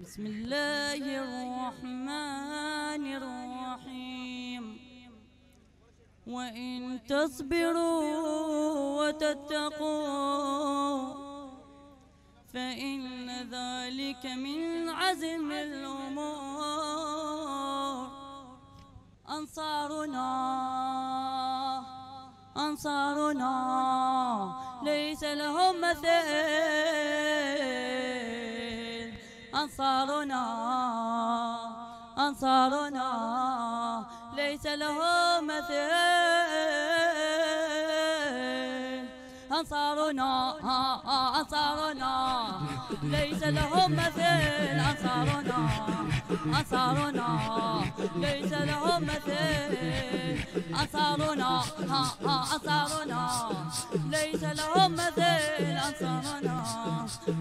بسم الله الرحمن الرحيم. وإن تصبروا وتتقوا فإن ذلك من عزم الأمور. أنصارنا أنصارنا ليس لهم مثيل أنصارنا أنصارنا. ليس لهم مثيل أنصارنا أنصارنا. ليس لهم مثيل أنصارنا أنصارنا. ليس لهم مثيل أنصارنا أنصارنا. ليس لهم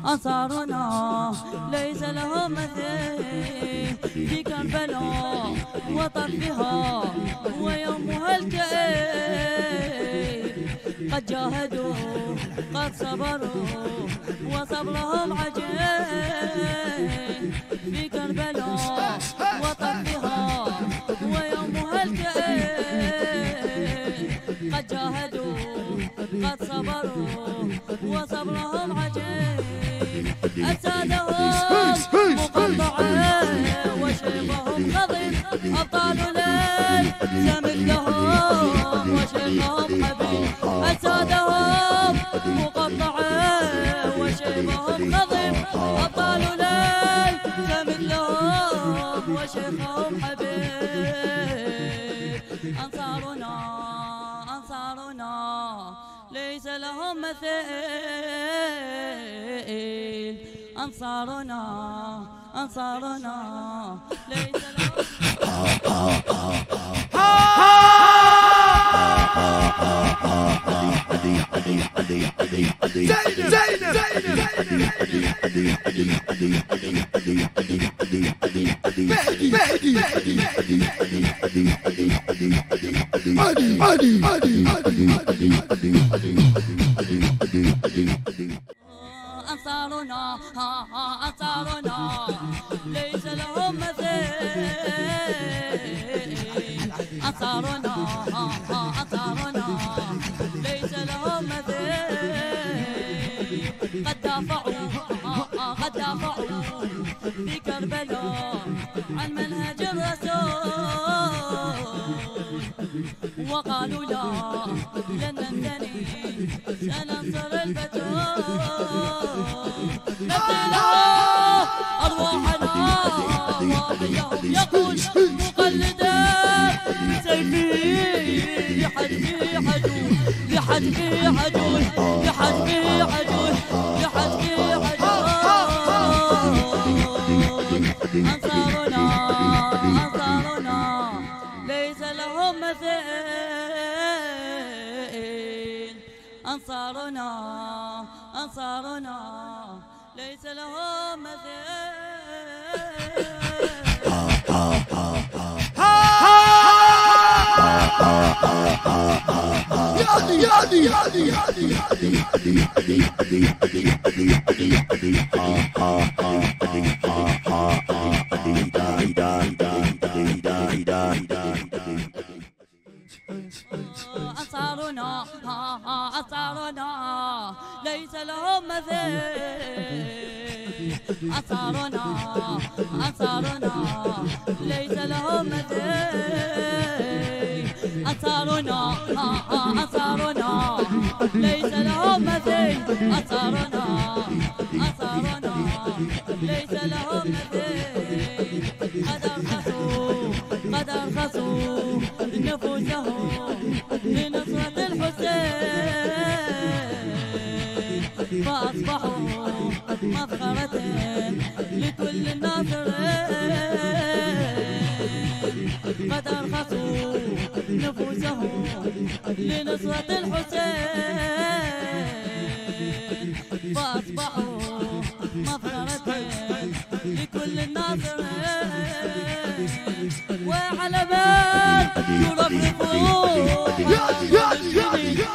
أنصارنا ليس لهم مثيل في كربلاء وطرفها ويومها الكئيب. قد جاهدوا قد صبروا وصبرهم عجيب في كربلاء وطرفها ويومها الكئيب. قد جاهدوا قد صبروا وصبرهم مقطعة أبطال وشيخهم وشيبهم قضيب أبطال ليل سمد لهم وشيخهم حبيب أنصارنا أنصارنا ليس لهم مثيل. أنصارنا أنصارنا ليس لهم أنصارنا. أنصارنا. ليس لهم مثيل أنصارنا أنصارنا. ليس لهم مثيل قد دافعوا قد دافعوا في كربلاء عن منهج الرسول. وقالوا لا لن ننثني سننصر البتول نبذلها أرواحنا يقول مقلدا سيفي لحجبي حجول لحجبي حجول لحجبي حجول أنصارنا أنصارنا ليس لهم مثيل أنصارنا أنصارنا ليس لهم مثيل لهم مثيل أنصارنا أنصارنا ليس لهم مثيل أنصارنا أنصارنا ليس لهم مثيل أنصارنا أنصارنا ليس لهم فأصبحوا مفخرة لكل الناصرين قد أرخصوا نفوسهم لنصرة الحسين. فأصبحوا مفخرة لكل الناصرين وعلمان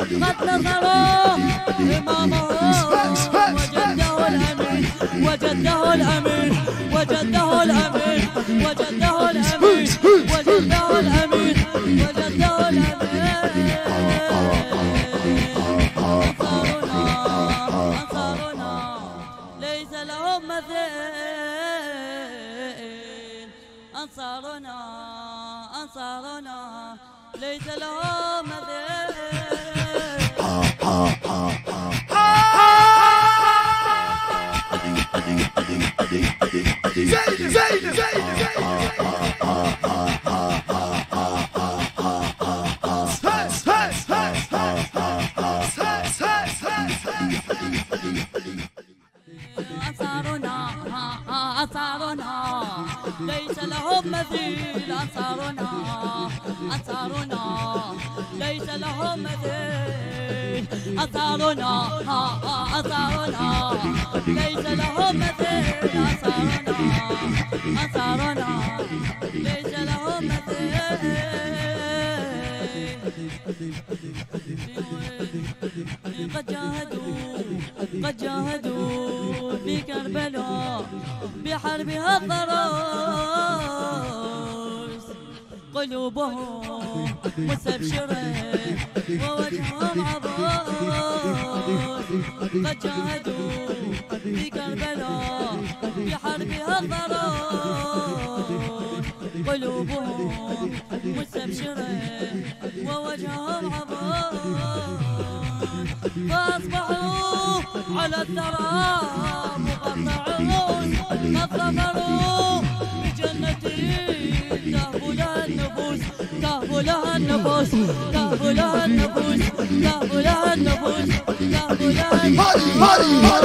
قد نصروا إمامهم وجده الأمين وجده الأمين وجده الأمين وجده الأمين وجده الأمين وجده الأمين أنصارنا ليس لهم مثيل أنصارنا أنصارنا ليس لهم مثيل Say it, say it, Zayn Zayn Zayn Zayn! ليس لهم مثيل أنصارنا أنصارنا. ليس لهم مثيل أنصارنا أنصارنا. ليس لهم مثيل أنصارنا أنصارنا. ليس لهم مثيل. قد جاهدوا قد جاهدوا في كربلاء بحربها الضروس قلوبهم مستبشرة ووجههم عبوس قد جاهدوا في كربلاء بحربها الضروس قلوبهم مستبشرة ووجههم عبوس فأصبحوا على الثرى مقطعون قد ظفروا بجنة تهب لها النفوس تهب لها النفوس تهب لها النفوس تهب لها النفوس. تهب لها النفوس